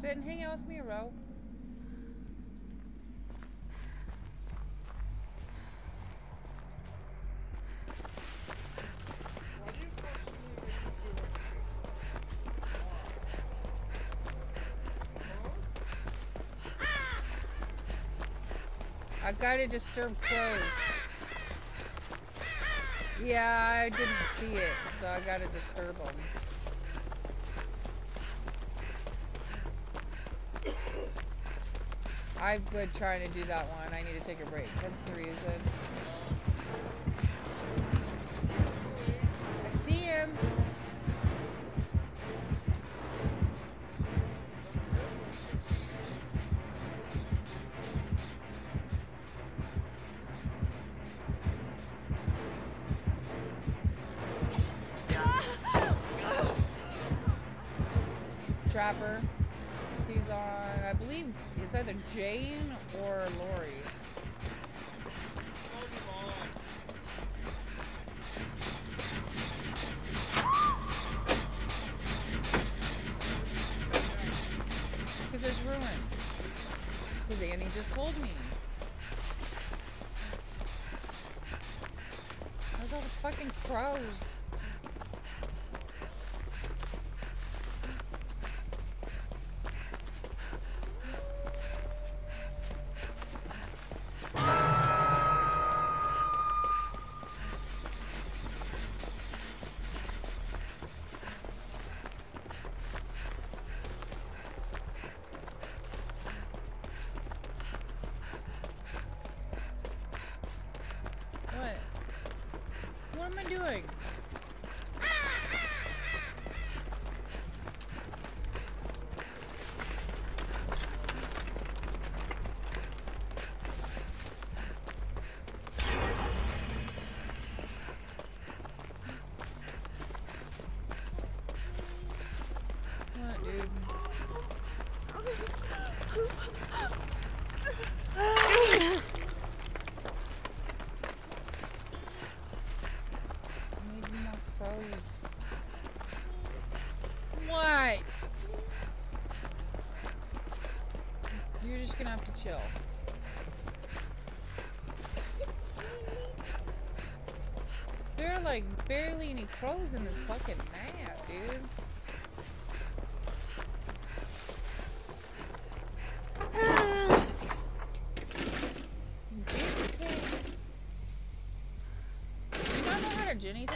Sit and hang out with me, Ro. Why do you force me to do anything? Huh? I gotta disturb crows. Yeah, I didn't see it, so I gotta disturb them. I've been trying to do that one. I need to take a break. That's the reason. I see him. Trapper. He's on, I believe, it's either Jane or Lori. Because there's ruin. Because Annie just told me. There's all the fucking crows. Am I doing? Chill. There are like barely any crows in this fucking map, dude. Jenny tag. Do you not know how to Jenny?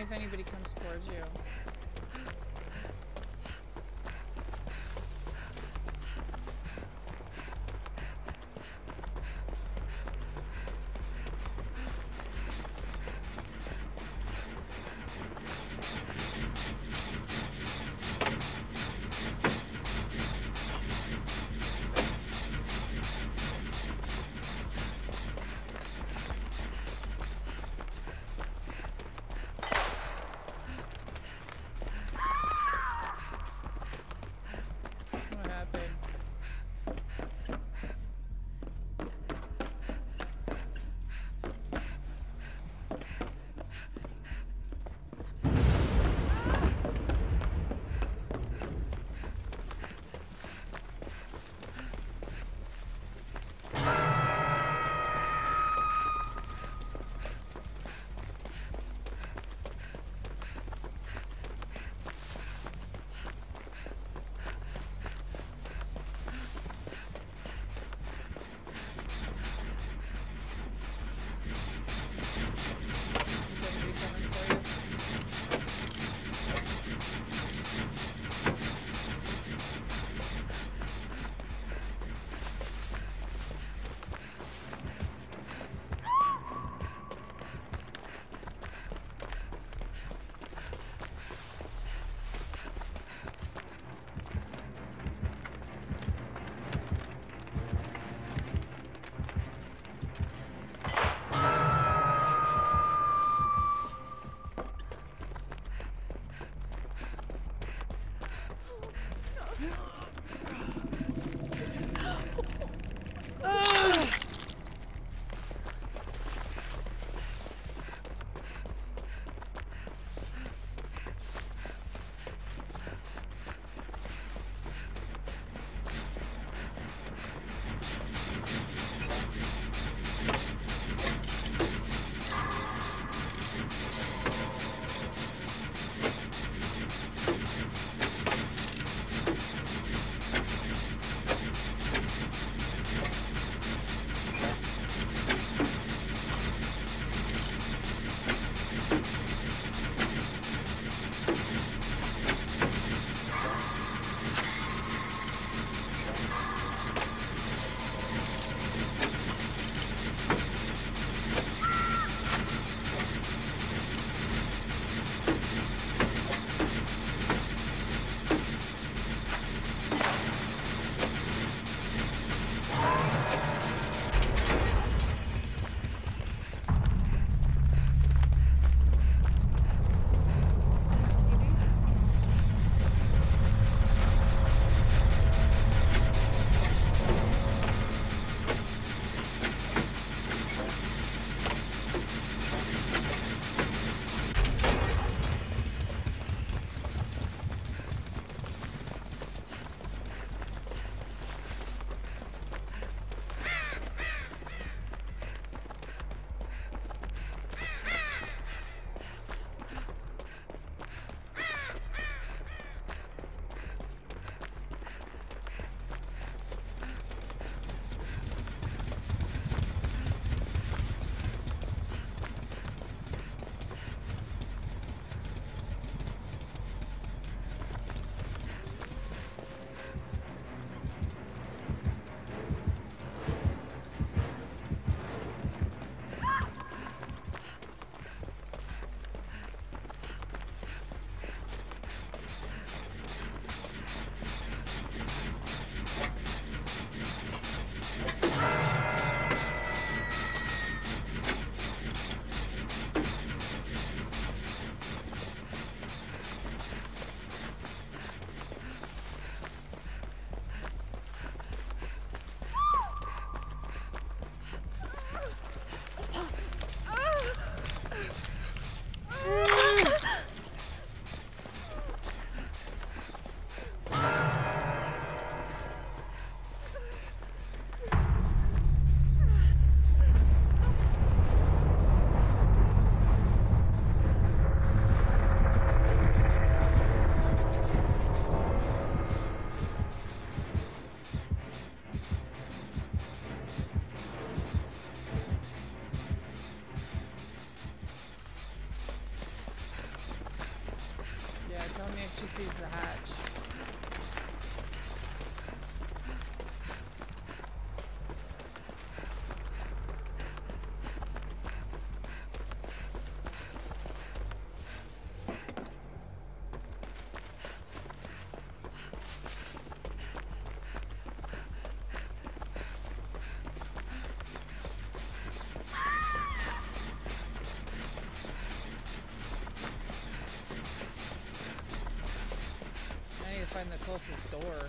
if anybody comes towards you. Find the closest door.